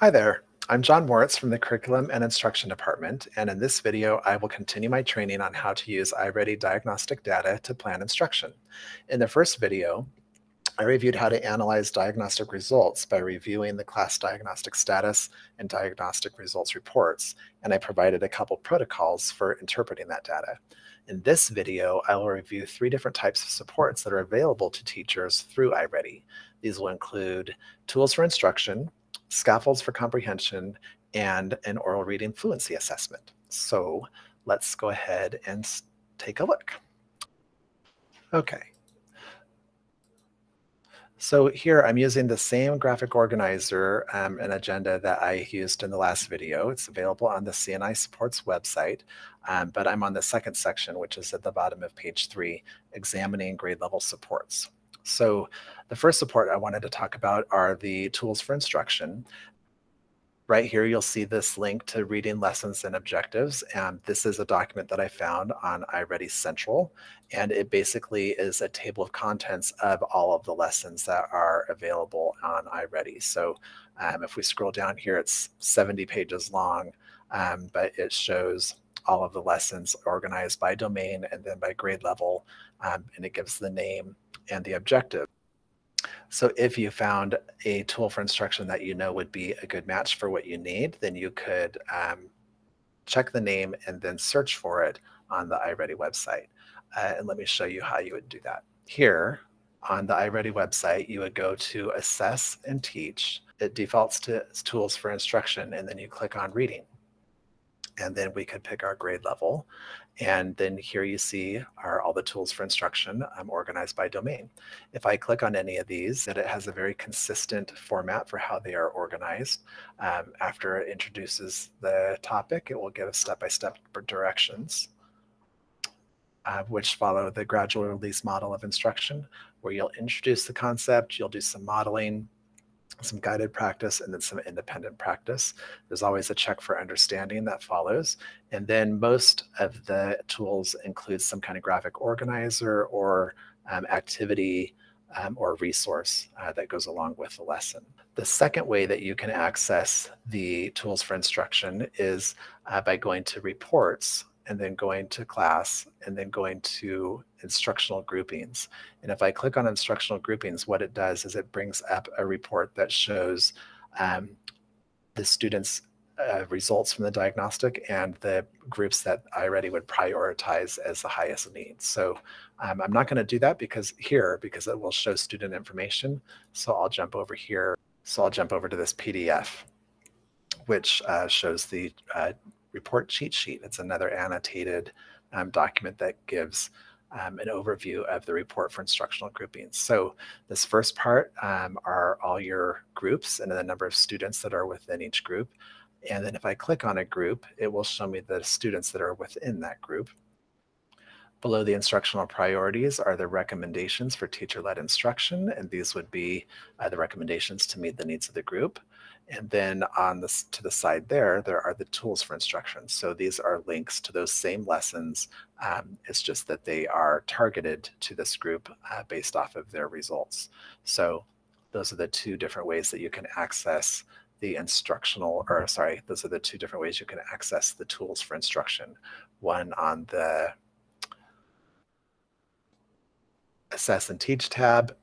Hi there, I'm John Moritz from the Curriculum and Instruction Department, and in this video, I will continue my training on how to use iReady diagnostic data to plan instruction. In the first video, I reviewed how to analyze diagnostic results by reviewing the class diagnostic status and diagnostic results reports, and I provided a couple protocols for interpreting that data. In this video, I will review three different types of supports that are available to teachers through iReady. These will include tools for instruction, scaffolds for comprehension, and an oral reading fluency assessment. So let's go ahead and take a look. Okay. So here I'm using the same graphic organizer um, and agenda that I used in the last video. It's available on the CNI Supports website, um, but I'm on the second section, which is at the bottom of page three, examining grade level supports. So the first support I wanted to talk about are the tools for instruction. Right here, you'll see this link to reading lessons and objectives. And this is a document that I found on iReady Central. And it basically is a table of contents of all of the lessons that are available on iReady. So um, if we scroll down here, it's 70 pages long, um, but it shows all of the lessons organized by domain and then by grade level. Um, and it gives the name and the objective. So if you found a tool for instruction that you know would be a good match for what you need, then you could um, check the name and then search for it on the iReady website. Uh, and let me show you how you would do that. Here on the iReady website, you would go to Assess and Teach. It defaults to Tools for Instruction, and then you click on Reading and then we could pick our grade level. And then here you see are all the tools for instruction um, organized by domain. If I click on any of these, that it has a very consistent format for how they are organized. Um, after it introduces the topic, it will give step-by-step -step directions, uh, which follow the gradual release model of instruction, where you'll introduce the concept, you'll do some modeling, some guided practice and then some independent practice. There's always a check for understanding that follows. And then most of the tools include some kind of graphic organizer or um, activity um, or resource uh, that goes along with the lesson. The second way that you can access the tools for instruction is uh, by going to reports and then going to class and then going to instructional groupings. And if I click on instructional groupings, what it does is it brings up a report that shows um, the students' uh, results from the diagnostic and the groups that iReady would prioritize as the highest need. So um, I'm not going to do that because here, because it will show student information. So I'll jump over here. So I'll jump over to this PDF, which uh, shows the uh, report cheat sheet. It's another annotated um, document that gives um, an overview of the report for instructional groupings. So this first part um, are all your groups and the number of students that are within each group. And then if I click on a group, it will show me the students that are within that group. Below the instructional priorities are the recommendations for teacher-led instruction, and these would be uh, the recommendations to meet the needs of the group. And then on this to the side there, there are the tools for instruction. So these are links to those same lessons. Um, it's just that they are targeted to this group uh, based off of their results. So those are the two different ways that you can access the instructional, or sorry, those are the two different ways you can access the tools for instruction. One on the Assess and Teach tab,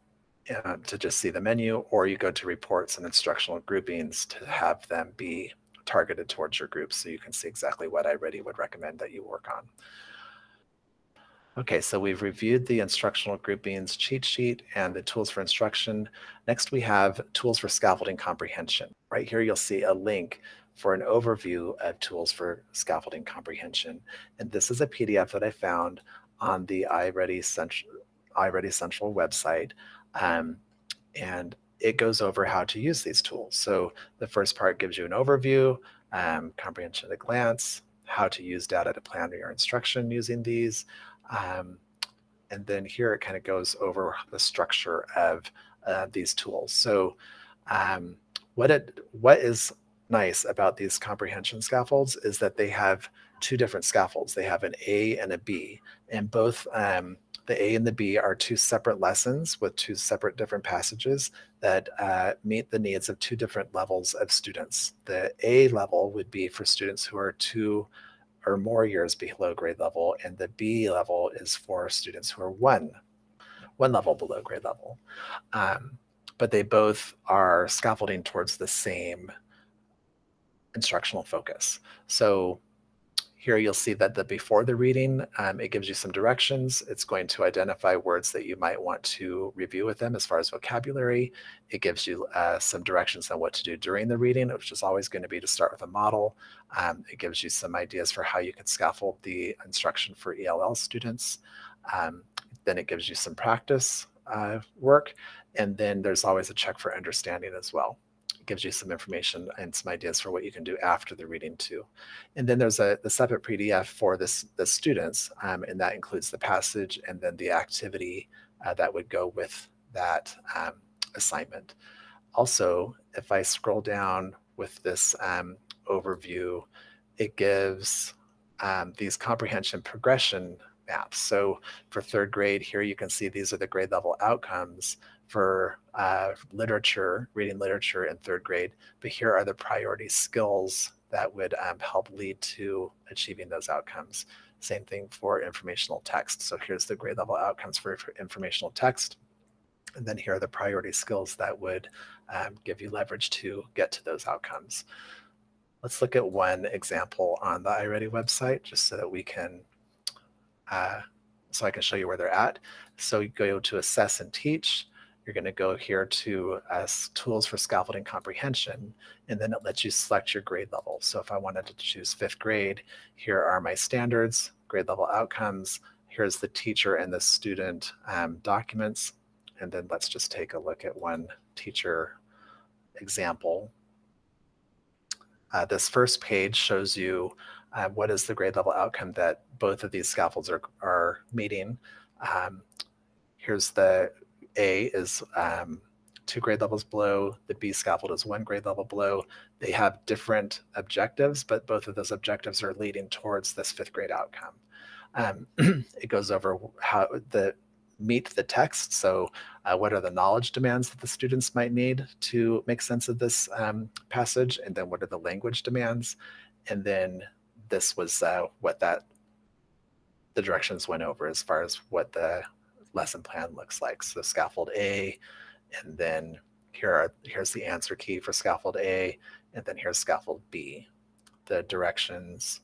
uh, to just see the menu, or you go to reports and instructional groupings to have them be targeted towards your group so you can see exactly what I iReady would recommend that you work on. Okay, so we've reviewed the instructional groupings cheat sheet and the tools for instruction. Next, we have tools for scaffolding comprehension. Right here, you'll see a link for an overview of tools for scaffolding comprehension. And this is a PDF that I found on the iReady Central, iReady Central website. Um, and it goes over how to use these tools. So the first part gives you an overview, um, comprehension at a glance, how to use data to plan your instruction using these. Um, and then here it kind of goes over the structure of uh, these tools. So um, what it what is nice about these comprehension scaffolds is that they have two different scaffolds. They have an A and a B, and both um, the A and the B are two separate lessons with two separate different passages that uh, meet the needs of two different levels of students. The A level would be for students who are two or more years below grade level, and the B level is for students who are one, one level below grade level. Um, but they both are scaffolding towards the same instructional focus. So here you'll see that the before the reading, um, it gives you some directions. It's going to identify words that you might want to review with them as far as vocabulary. It gives you uh, some directions on what to do during the reading, which is always going to be to start with a model. Um, it gives you some ideas for how you can scaffold the instruction for ELL students. Um, then it gives you some practice uh, work. And then there's always a check for understanding as well gives you some information and some ideas for what you can do after the reading too. And then there's a the separate PDF for this the students, um, and that includes the passage and then the activity uh, that would go with that um, assignment. Also, if I scroll down with this um, overview, it gives um, these comprehension progression maps. So for third grade here, you can see these are the grade level outcomes for uh, literature, reading literature in third grade, but here are the priority skills that would um, help lead to achieving those outcomes. Same thing for informational text. So here's the grade level outcomes for, for informational text. And then here are the priority skills that would um, give you leverage to get to those outcomes. Let's look at one example on the iReady website just so that we can, uh, so I can show you where they're at. So you go to assess and teach you're going to go here to as tools for scaffolding comprehension, and then it lets you select your grade level. So if I wanted to choose fifth grade, here are my standards, grade level outcomes. Here's the teacher and the student um, documents. And then let's just take a look at one teacher example. Uh, this first page shows you uh, what is the grade level outcome that both of these scaffolds are, are meeting. Um, here's the a is um, two grade levels below, the B scaffold is one grade level below. They have different objectives, but both of those objectives are leading towards this fifth grade outcome. Um, it goes over how the meet the text. So uh, what are the knowledge demands that the students might need to make sense of this um, passage? And then what are the language demands? And then this was uh, what that the directions went over as far as what the lesson plan looks like. So scaffold A, and then here are here's the answer key for scaffold A, and then here's scaffold B. The directions,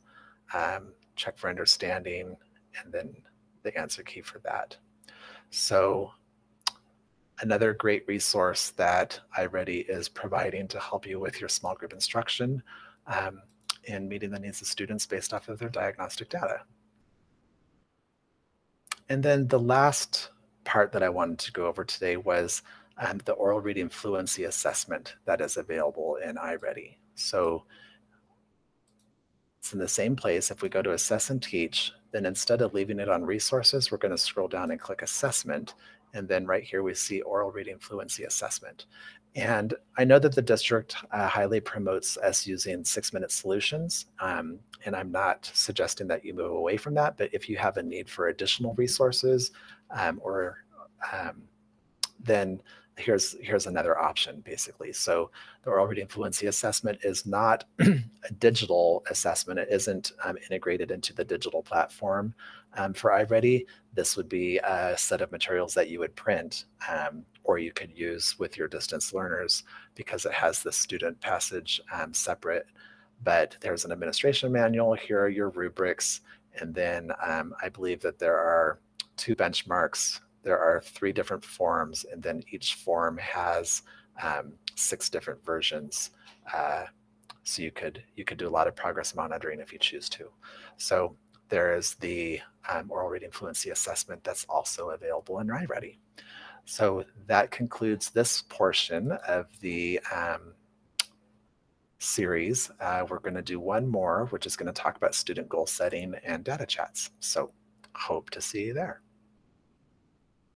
um, check for understanding, and then the answer key for that. So another great resource that iReady is providing to help you with your small group instruction um, in meeting the needs of students based off of their diagnostic data. And then the last part that I wanted to go over today was um, the oral reading fluency assessment that is available in iReady. So it's in the same place. If we go to assess and teach, then instead of leaving it on resources, we're going to scroll down and click assessment. And then right here, we see oral reading fluency assessment. And I know that the district uh, highly promotes us using six minute solutions. Um, and I'm not suggesting that you move away from that, but if you have a need for additional resources um, or um, then here's here's another option basically. So the oral reading fluency assessment is not a digital assessment. It isn't um, integrated into the digital platform um, for iReady. This would be a set of materials that you would print um, or you could use with your distance learners because it has the student passage um, separate. But there's an administration manual. Here are your rubrics. And then um, I believe that there are two benchmarks there are three different forms, and then each form has um, six different versions. Uh, so you could you could do a lot of progress monitoring if you choose to. So there is the um, oral reading fluency assessment that's also available in iReady. So that concludes this portion of the um, series. Uh, we're going to do one more, which is going to talk about student goal setting and data chats. So hope to see you there.